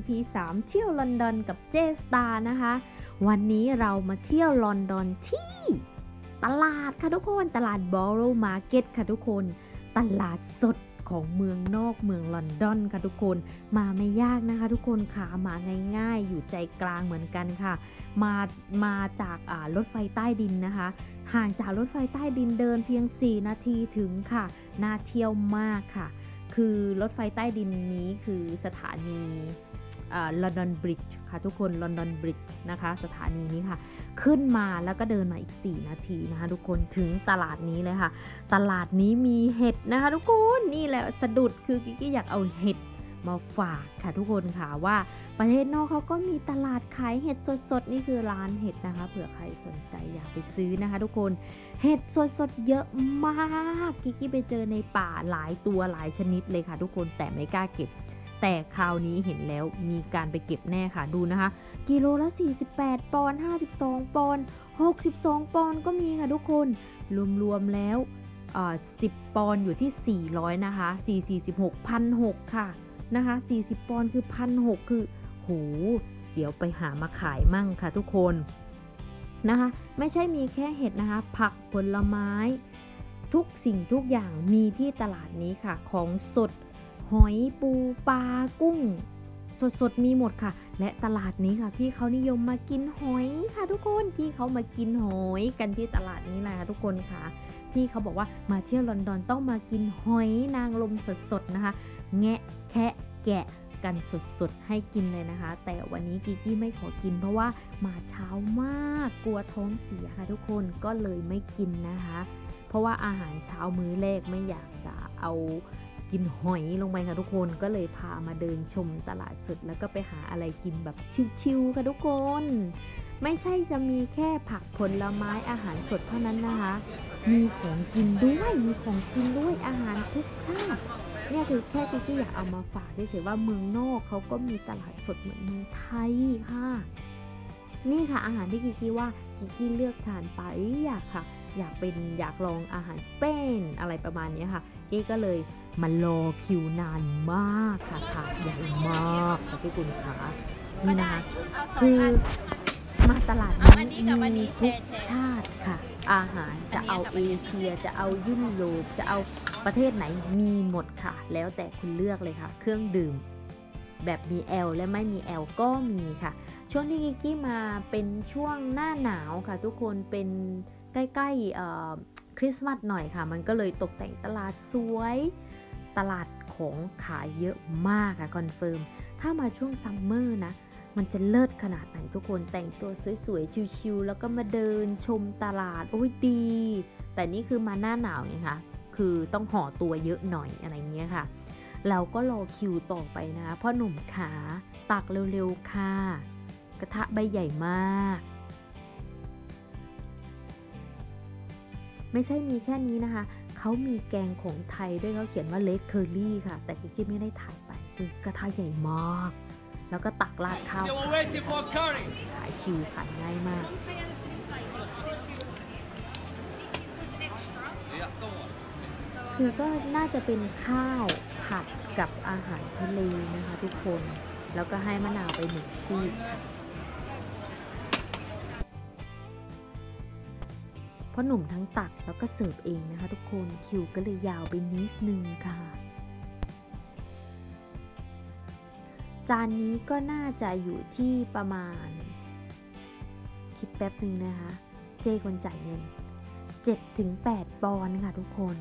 EP 3 เที่ยวลอนดอนกับเจสตานะคะ วันนี้เรามาเที่ยวลอนดอนที่ ตลาดค่ะทุกคน ตลาด Borough Market ค่ะทุกคน ตลาดสดของเมืองนอกเมืองลอนดอนค่ะทุกคน มาไม่ยากนะคะ ทุกคนค่ะมาง่าย ๆ อยู่ใจกลางเหมือนกันค่ะ มามาจากรถไฟใต้ดินนะคะห่างจากรถไฟใต้ดินเดินเพียง 4 นาทีถึงค่ะ น่าเที่ยวมากค่ะ คือรถไฟใต้ดินนี้คือสถานี ลอนดอนบริดจ์ค่ะทุกคนลอนดอนบริดจ์นะคะสถานีนี้ค่ะ ขึ้นมาแล้วก็เดินมาอีก 4 นาทีนะคะ ทุกคนถึงตลาดนี้เลยค่ะ ตลาดนี้มีเห็ดนะคะ ทุกคนนี่แหละสะดุดคือกิ๊กอยากเอาเห็ดมาฝากค่ะทุกคนค่ะว่าประเทศนอกเขาก็มีตลาดขายเห็ดสดๆ นี่คือร้านเห็ดนะคะเผื่อใครสนใจอยากไปซื้อนะคะ ทุกคนเห็ดสดๆเยอะมากกิ๊กไปเจอในป่าหลายตัวหลายชนิดเลยค่ะ ทุกคนแต่ไม่กล้าเก็บ แต่คราวนี้เห็นแล้วมีการไปเก็บแน่ค่ะดูนะคะ กิโลละ 48 ปอนด์ 52 ปอนด์ 62 ปอนด์ก็มีค่ะทุกคน รวมๆแล้ว 10 ปอนด์อยู่ที่ 400 นะคะ 4 46 1,600 ค่ะนะคะ 40 ปอนด์คือ 1,600 คือโหเดี๋ยวไปหามาขายมั่งค่ะทุกคนนะคะ ไม่ใช่มีแค่เห็ดนะคะ ผักผลไม้ ทุกสิ่งทุกอย่างมีที่ตลาดนี้ค่ะของสด หอยปูปลากุ้ง สดๆมีหมดค่ะ และตลาดนี้ค่ะ พี่เขานิยมมากินหอยค่ะทุกคนพี่เขามากินหอยกันที่ตลาดนี้แหละค่ะทุกคนค่ะพี่เขาบอกว่ามาเที่ยวลอนดอนต้องมากินหอยนางรมสดๆนะคะ แงะแคะแกะกันสดๆให้กินเลยนะคะ แต่วันนี้กิกี้ไม่ขอกินเพราะว่ามาเช้ามากกลัวท้องเสียค่ะทุกคนก็เลยไม่กินนะคะ เพราะว่าอาหารเช้ามื้อแรกไม่อยากจะเอา กินหอยลงไปค่ะทุกคนก็เลยพามาเดินชมตลาดสดแล้วก็ไปหาอะไรกินแบบชิวๆค่ะทุกคน ไม่ใช่จะมีแค่ผักผลไม้อาหารสดเท่านั้นนะคะ มีของกินด้วยมีของกินด้วยอาหารทุกชาติเนี่ยคือแค่กิ๊กอยากเอามาฝากเฉยๆว่าเมืองนอกเขาก็มีตลาดสดเหมือนเมืองไทยค่ะ นี่ค่ะอาหารที่กิกกี้ว่ากิกกี้เลือกทานไปอยากค่ะ อยากเป็นอยากลองอาหารสเปนอะไรประมาณนี้ค่ะกี้ก็เลยมารอคิวนานมากค่ะค่ะใหญ่มากค่ะทุกคนค่ะนี่นะคะคือมาตลาดนี้มีทุกชาติค่ะ อาหารจะเอาเอเชียจะเอายุโรปจะเอาประเทศไหนมีหมดค่ะ แล้วแต่คุณเลือกเลยค่ะ เครื่องดื่มแบบมีแอลและไม่มีแอลก็มีค่ะ ช่วงที่กิกกี้มาเป็นช่วงหน้าหนาวค่ะ ทุกคนเป็น ใกล้ๆคริสต์มาสหน่อยค่ะ มันก็เลยตกแต่งตลาดสวย ตลาดของขายเยอะมากค่ะ confirm ถ้ามาช่วง summer นะ มันจะเลิศขนาดไหนทุกคนแต่งตัวสวยๆ chill ๆ แล้วก็มาเดินชมตลาด โอ้ยดี แต่นี่คือมาหน้าหนาวไงคะ คือต้องห่อตัวเยอะหน่อยอะไรเงี้ยค่ะ เราก็รอคิวต่อไปนะคะพ่อหนุ่มขาตักเร็วๆค่ะ กระทะใบใหญ่มาก ไม่ใช่มีแค่นี้นะคะ เขามีแกงของไทยด้วยเขาเขียนว่าเลดเคอรี่ค่ะ แต่กิ๊กไม่ได้ถ่ายไปคือกระทะใหญ่มาก แล้วก็ตักราดข้าว Yeah, we're waiting for curry. ขายชิวขายง่ายมาก Yeah, go on. คือก็น่าจะเป็นข้าวผัดกับอาหารทะเลนะคะทุกคน แล้วก็ให้มะนาวไปหนึ่งที่ เพราะหนุ่มทั้งตักแล้วก็เสิร์ฟเองนะคะ ทุกคนคิวก็เลยยาวไปนิดนึงค่ะ จานนี้ก็น่าจะอยู่ที่ประมาณ คิดแป๊บหนึ่งนะคะ เจคนจ่ายเงิน7-8ปอนด์ค่ะทุกคน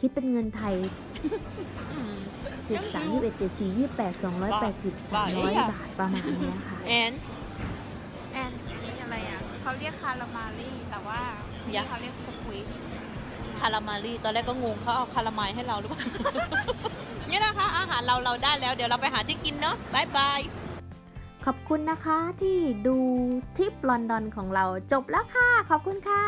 คิดเป็นเงินไทยเจ็ดสามยี่สิบเอ็ดเจ็ดสี่ยี่สิบแปดสองร้อยแปดสิบสามร้อยบาทประมาณเนี้ยค่ะ แอน แอนนี่อะไรอะ เขาเรียกคารามาลี่แต่ว่าที่ยักษ์เขาเรียกสควิชคารามารีตอนแรกก็งงเขาเอาคาราไมล์ให้เราหรือเปล่านี่นะคะ อาหารเราเราได้แล้ว เดี๋ยวเราไปหาที่กินเนาะบายบาย ขอบคุณนะคะที่ดูทริปลอนดอนของเราจบแล้วค่ะ ขอบคุณค่ะ